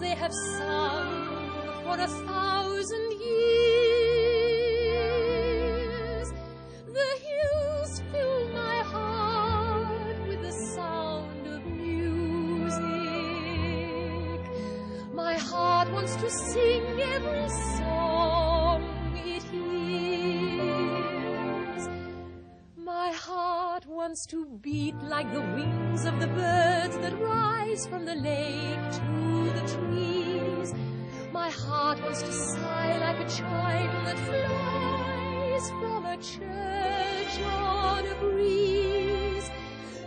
they have sung for a thousand years. The hills fill my heart with the sound of music. My heart wants to sing every song it hears. My heart wants to beat like the wings of the birds that rise from the lake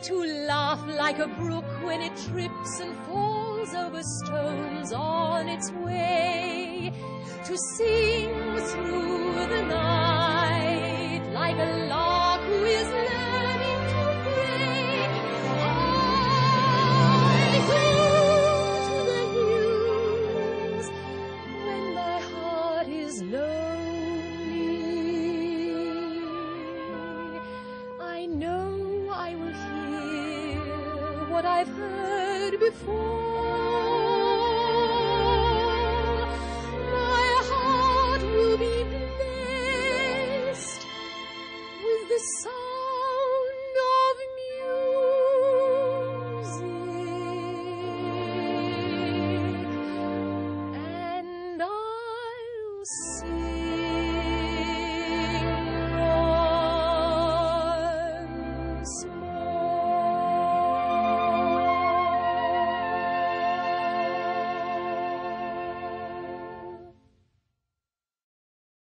To laugh like a brook when it trips and falls over stones on its way. To sing through the night what I've heard before.